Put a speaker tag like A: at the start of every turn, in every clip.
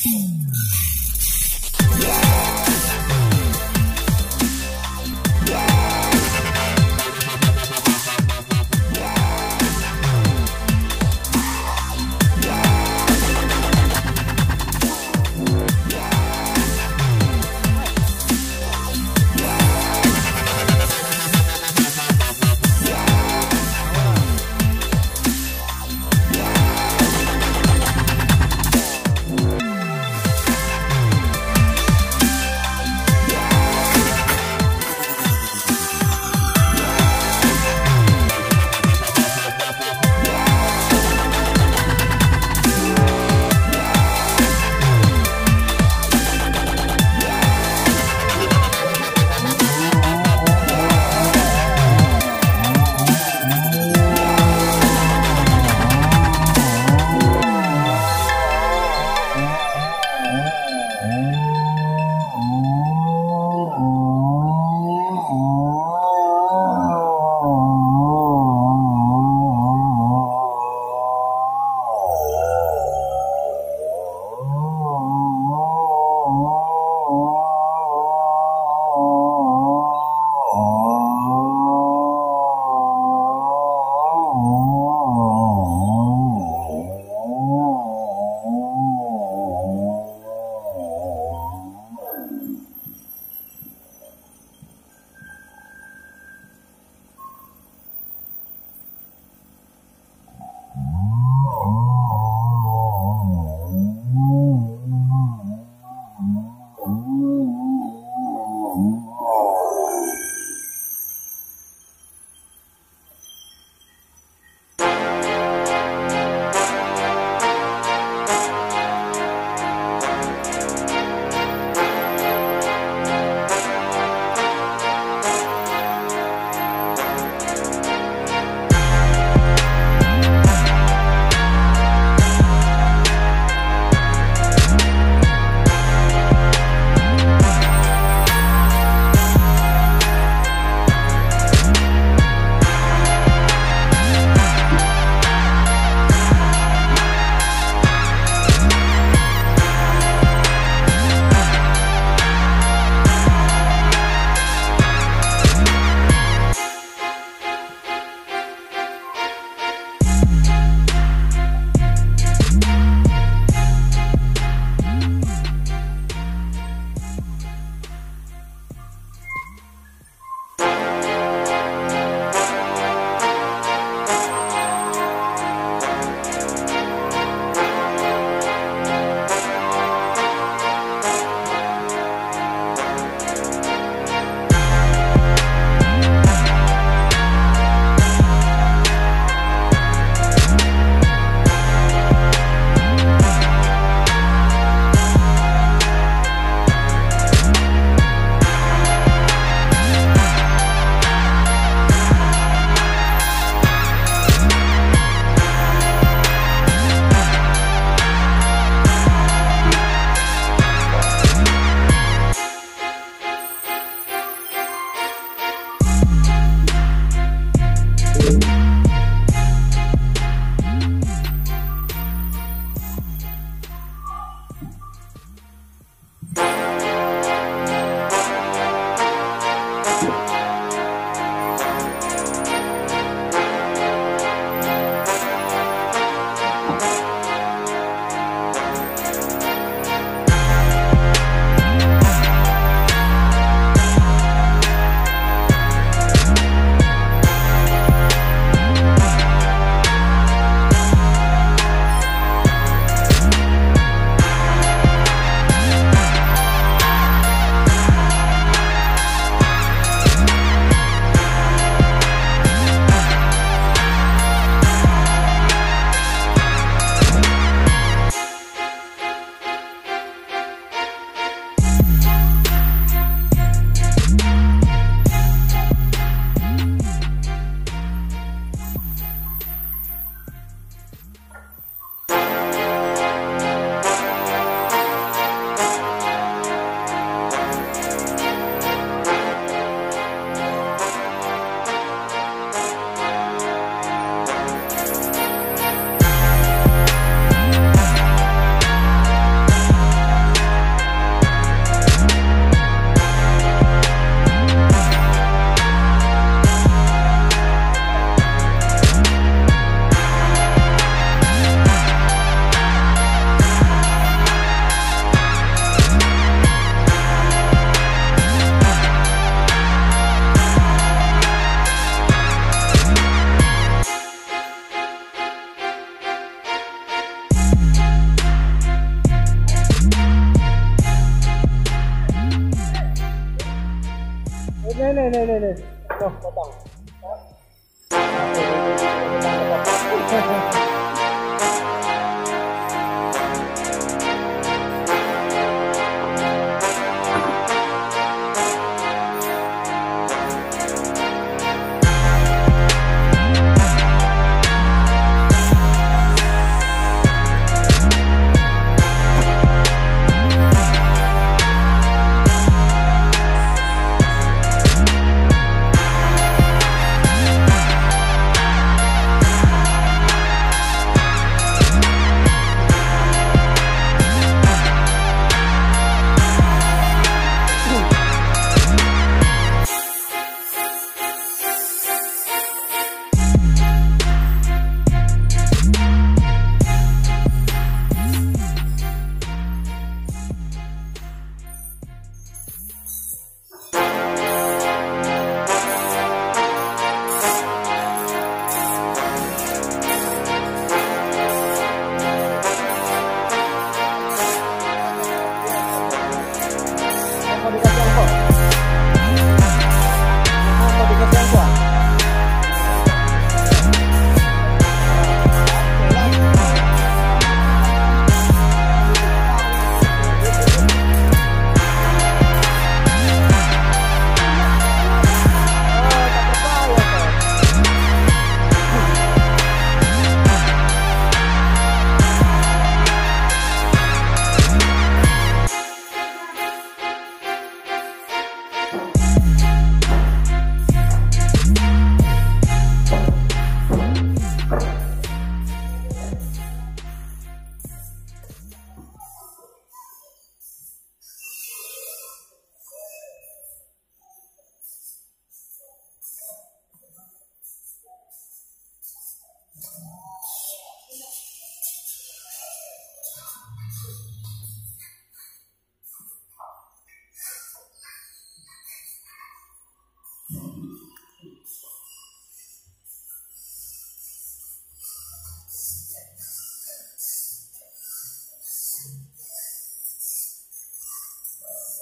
A: Sí. 啊！哈哈哈哈！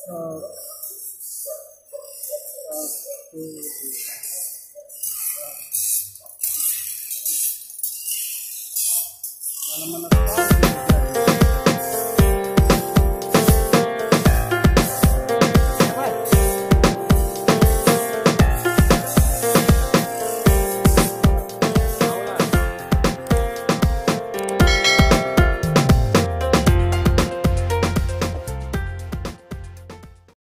A: uh, mana-mana